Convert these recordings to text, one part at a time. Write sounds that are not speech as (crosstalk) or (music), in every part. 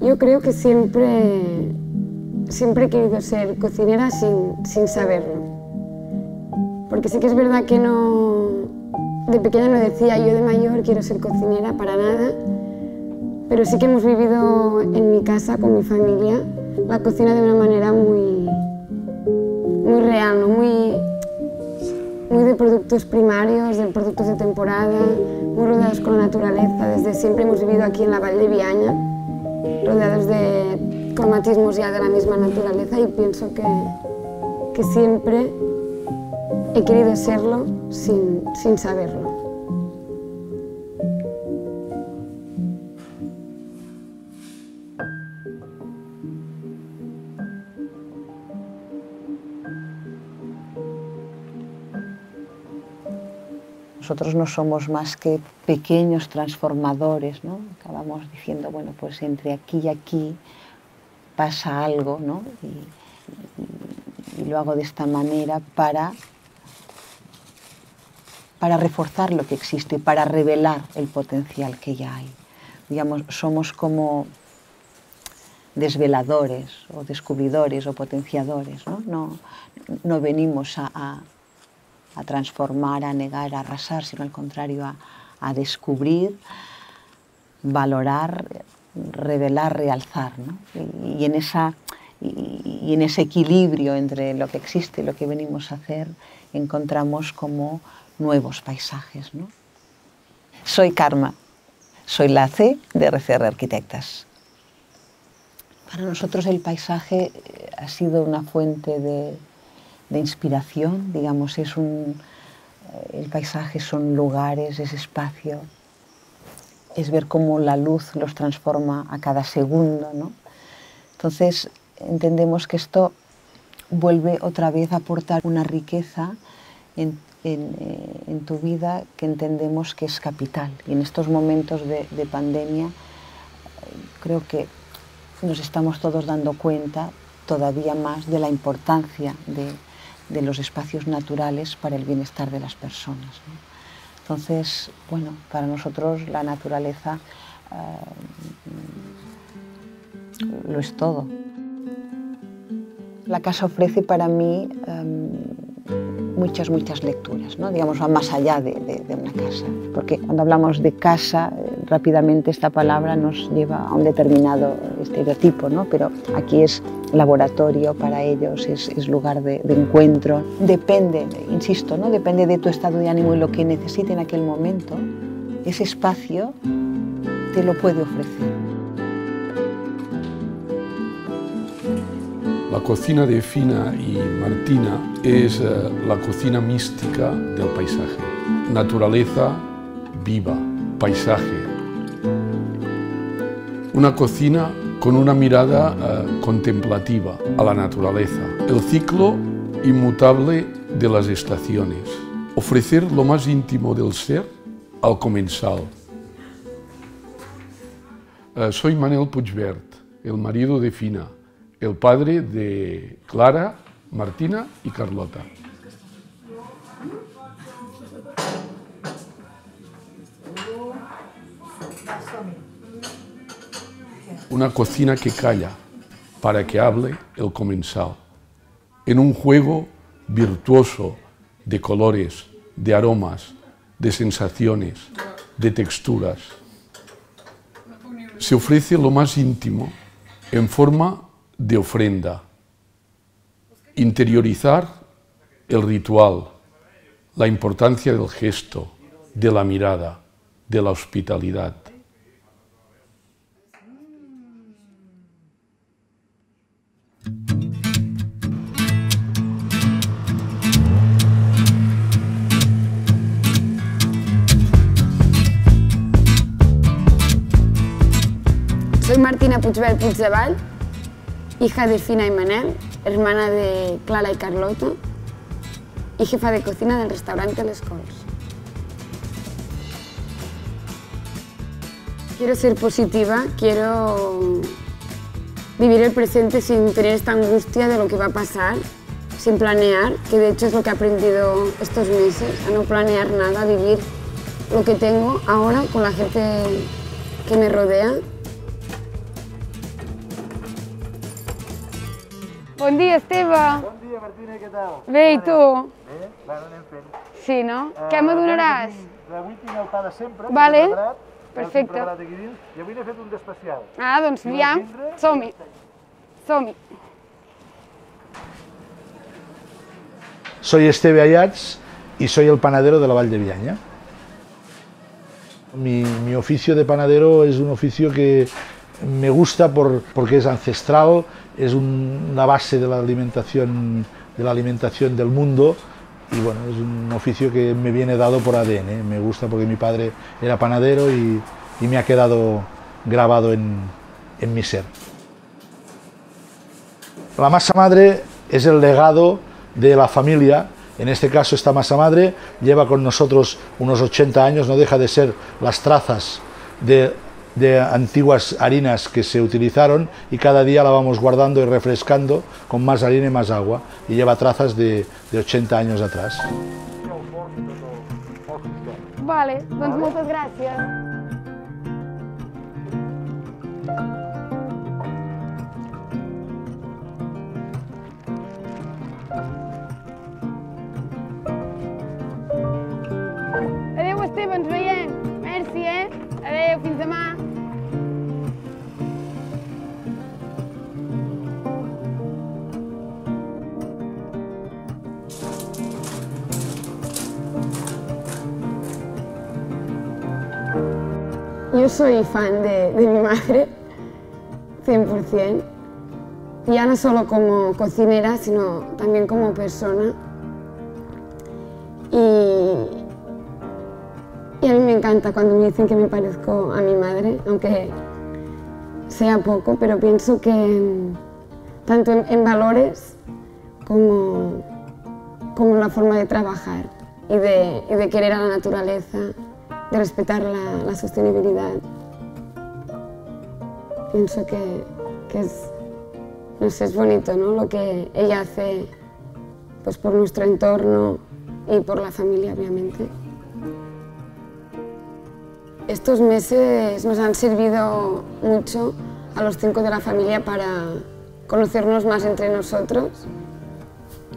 Yo creo que siempre, siempre he querido ser cocinera sin, sin saberlo. Porque sí que es verdad que no, de pequeña no decía yo de mayor quiero ser cocinera para nada, pero sí que hemos vivido en mi casa con mi familia la cocina de una manera muy, muy real, muy, muy de productos primarios, de productos de temporada, muy rodeados con la naturaleza. Desde siempre hemos vivido aquí en la Valle de Viaña, rodeados de cromatismos ya de la misma naturaleza y pienso que, que siempre he querido serlo sin, sin saberlo. Nosotros no somos más que pequeños transformadores, ¿no? Acabamos diciendo, bueno, pues entre aquí y aquí pasa algo, ¿no? Y, lo hago de esta manera para, para reforzar lo que existe, para revelar el potencial que ya hay. Digamos, somos como desveladores o descubridores o potenciadores, ¿no? No, venimos a a transformar, a negar, a arrasar, sino al contrario, a, a descubrir, valorar, revelar, realzar. ¿no? Y, en esa, y, en ese equilibrio entre lo que existe y lo que venimos a hacer, encontramos como nuevos paisajes. ¿no? Soy Karma, soy la C de RCR Arquitectas. Para nosotros el paisaje ha sido una fuente de, de inspiración, digamos, es un, el paisaje son lugares, es espacio, es ver cómo la luz los transforma a cada segundo, ¿no? Entonces entendemos que esto vuelve otra vez a aportar una riqueza en, en, en tu vida que entendemos que es capital. Y en estos momentos de, de pandemia creo que nos estamos todos dando cuenta todavía más de la importancia de, de los espacios naturales para el bienestar de las personas. Entonces, bueno, para nosotros la naturaleza uh, lo es todo. La casa ofrece para mí um, muchas, muchas lecturas, ¿no? digamos, va más allá de, una casa. Porque cuando hablamos de casa, rápidamente esta palabra nos lleva a un determinado estereotipo, ¿no? pero aquí es laboratorio para ellos, es, lugar de, encuentro. Depende, insisto, ¿no? depende de tu estado de ánimo y lo que necesite en aquel momento, ese espacio te lo puede ofrecer. La cocina de Fina y Martina es uh, la cocina mística del paisaje. Naturaleza viva, paisaje. Una cocina con una mirada uh, contemplativa a la naturaleza. El ciclo inmutable de las estaciones. Ofrecer lo más íntimo del ser al comensal. Uh, soy Manel Puigbert, el marido de Fina el padre de Clara, Martina y Carlota. Una cocina que calla para que hable el comensal, en un juego virtuoso de colores, de aromas, de sensaciones, de texturas. Se ofrece lo más íntimo en forma de ofrenda, interiorizar el ritual, la importancia del gesto, de la mirada, de la hospitalidad. Soy Martina Puigbert Puigdevall hija de Fina y Manel, hermana de Clara y Carlota y jefa de cocina del restaurante Les Cols. Quiero ser positiva, quiero vivir el presente sin tener esta angustia de lo que va a pasar, sin planear, que de hecho es lo que he aprendido estos meses, a no planear nada, a vivir lo que tengo ahora con la gente que me rodea Bon dia, Esteve. Bon dia, Martina, què tal? Bé, i tu? Bé, bueno, anem fent. Sí, no? Què me donaràs? Avui tinc el pa de sempre, Vale. preparat, Perfecte. preparat aquí dins, i avui n'he fet un d'especial. Ah, doncs aviam, som-hi. Som-hi. Soy Esteve Ayats y soy el panadero de la Vall de Viaña. Mi, mi oficio de panadero es un oficio que me gusta por, porque es ancestral, es un- una base de la alimentación, de la alimentación del mundo y bueno, es un oficio que me viene dado por ADN. ¿eh? Me gusta porque mi padre era panadero y, y me ha quedado grabado en, en mi ser. La masa madre es el legado de la familia. En este caso, esta masa madre lleva con nosotros unos 80 años, no deja de ser las trazas de, de antiguas harinas que se utilizaron y cada día la vamos guardando y refrescando con más harina y más agua. Y lleva trazas de, de 80 años atrás. Vale, doncs moltes gràcies. Adéu, Esteve, ens veiem. Merci, eh? Adéu, fins demà. Soy fan de, mi madre, 100%. Ya no solo como cocinera, sino también como persona. Y, a mí me encanta cuando me dicen que me parezco a mi madre, aunque sea poco, pero pienso que mm, tanto en, en valores como, como en la forma de trabajar y de, y de querer a la naturaleza, de respetar la, la sostenibilidad. Pienso que, que es, no sé, es bonito ¿no? lo que ella hace pues, por nuestro entorno y por la familia, obviamente. Estos meses nos han servido mucho a los cinco de la familia para conocernos más entre nosotros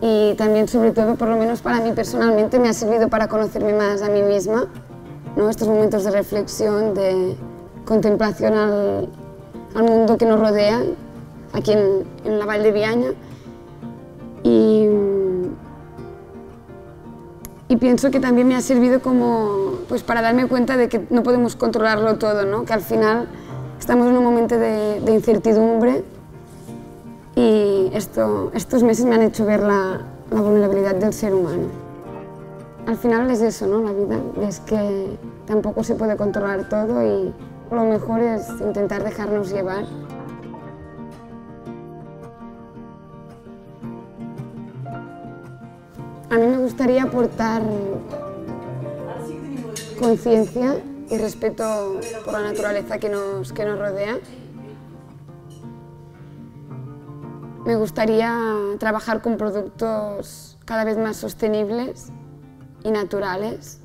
y también, sobre todo, por lo menos para mí personalmente, me ha servido para conocerme más a mí misma. ¿No? Estos momentos de reflexión, de contemplación al, al mundo que nos rodea, aquí en, en la Vall de Viaña. Y, y pienso que también me ha servido como pues para darme cuenta de que no podemos controlarlo todo, ¿no? que al final estamos en un momento de, de incertidumbre y esto, estos meses me han hecho ver la, la vulnerabilidad del ser humano. Al final es eso, ¿no? La vida, es que tampoco se puede controlar todo y lo mejor es intentar dejarnos llevar. A mí me gustaría aportar conciencia y respeto por la naturaleza que nos, que nos rodea. Me gustaría trabajar con productos cada vez más sostenibles y naturales.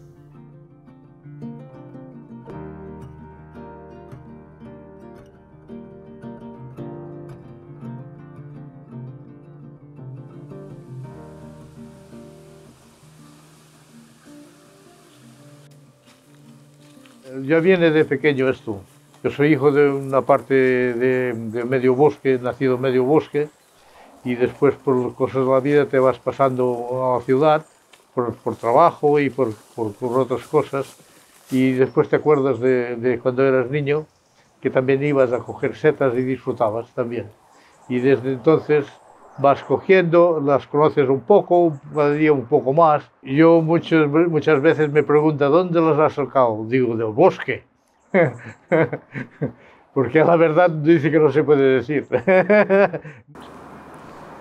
Ya viene de pequeño esto. Yo soy hijo de una parte de, medio bosque, nacido medio bosque, y después por cosas de la vida te vas pasando a la ciudad por, por trabajo y por, por, por otras cosas, y después te acuerdas de, de cuando eras niño, que también ibas a coger setas y disfrutabas también. Y desde entonces vas cogiendo, las conoces un poco, cada día un poco más. Yo muchas, muchas veces me pregunta, ¿dónde las has sacado? Digo, del bosque. (laughs) Porque la verdad dice que no se puede decir. (laughs)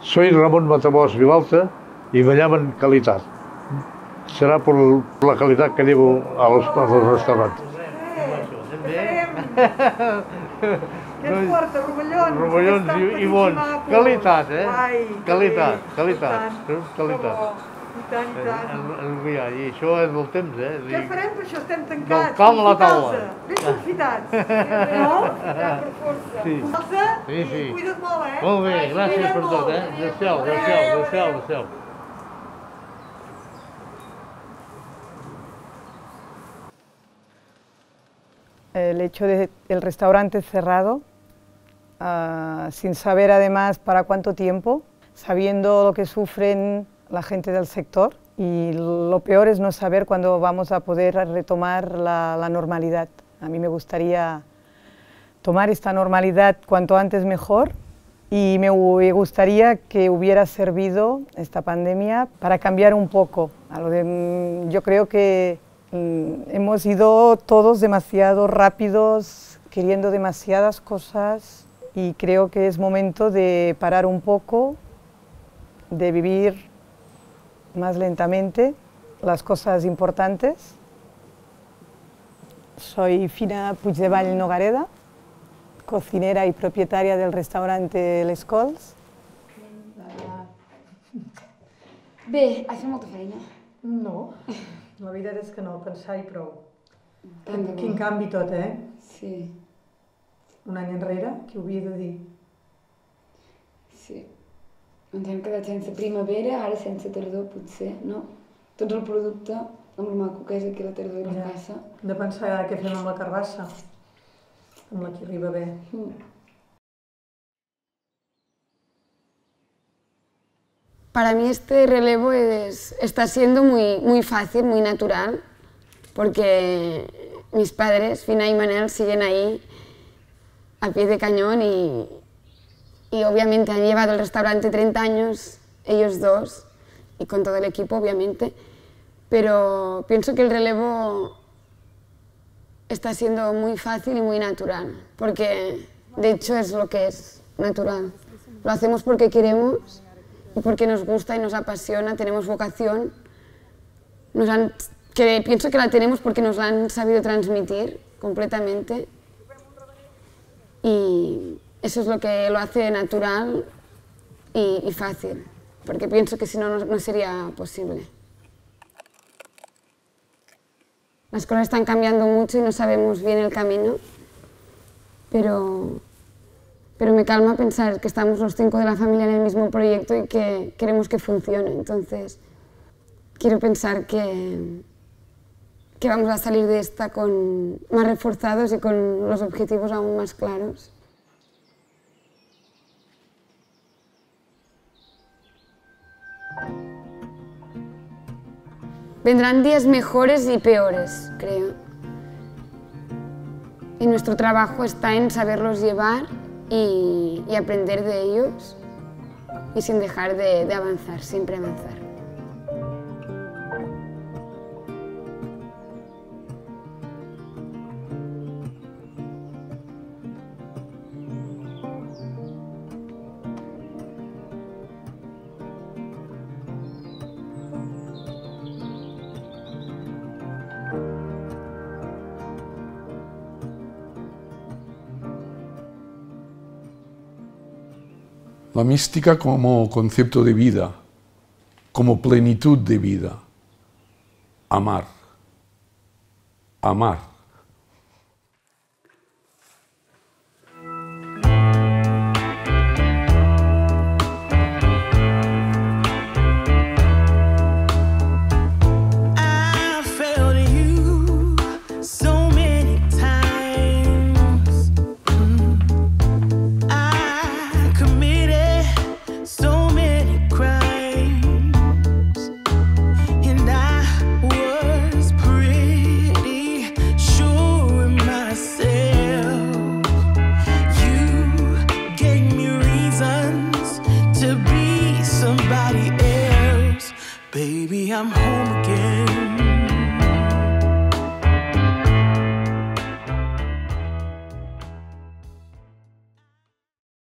Soy Ramón Matamós Vilalta y me llaman Calidad. Será por la calidad que llevo a los, a los restaurantes. Què ens porta, rovellons? Rovellons i, i bons. Qualitat, eh? Ai, qualitat, bé. qualitat, I tant. qualitat. Bo. I tant, i tant. Això és del temps, eh? Què farem? Per això estem tancats. Del cal a la taula. Ben confitats. (laughs) No? Per força. Sí. Elsa, Sí, sí. cuida't molt, eh? Molt bé, gràcies per tot, eh? Adéu-siau, adéu-siau, adéu-siau, El hecho de el restaurante cerrado, ah, sin saber además para cuánto tiempo, sabiendo lo que sufren la gente del sector y lo peor es no saber cuándo vamos a poder retomar la, la normalidad. A mí me gustaría tomar esta normalidad cuanto antes mejor y me gustaría que hubiera servido esta pandemia para cambiar un poco. A lo de, mm, yo creo que hemos ido todos demasiado rápidos, queriendo demasiadas cosas y creo que es momento de parar un poco, de vivir más lentamente las cosas importantes. Soy Fina Puigdevall Nogareda, cocinera y propietaria del restaurante Les Cols. Bé, has fet molta feina. No, (laughs) la veritat és que no, pensar i prou. Tant bo. Quin canvi tot, eh? Sí, Un any enrere, qui ho havia de dir? sí. Ens hem quedat sense primavera, ara sense tardor, potser, no? Tot el producte, amb el maco que és aquí la tardor i la Ja. passa. Hem de pensar ara què fem amb la carbassa, amb la que arriba bé. Para mí este relevo es- está siendo muy, muy fácil, muy natural, porque mis padres, Fina y Manel, siguen ahí a pie de cañón y, y obviamente han llevado el restaurante 30 años, ellos dos, y con todo el equipo, obviamente, pero pienso que el relevo está siendo muy fácil y muy natural, porque de hecho es lo que es, natural. Lo hacemos porque queremos porque nos gusta y nos apasiona, tenemos vocación. Que pienso que la tenemos porque nos la han sabido transmitir completamente y eso es lo que lo hace natural y, y fácil, porque pienso que si no no sería posible. Las cosas están cambiando mucho y no sabemos bien el camino, pero, pero me calma pensar que estamos los cinco de la familia en el mismo proyecto y que queremos que funcione. Entonces, quiero pensar que, que vamos a salir de esta con, más reforzados y con los objetivos aún más claros. Vendrán días mejores y peores, creo. Y nuestro trabajo está en saberlos llevar y, aprender de ellos y sin dejar de, de avanzar, siempre avanzar. La mística como concepto de vida, como plenitud de vida. Amar. Amar.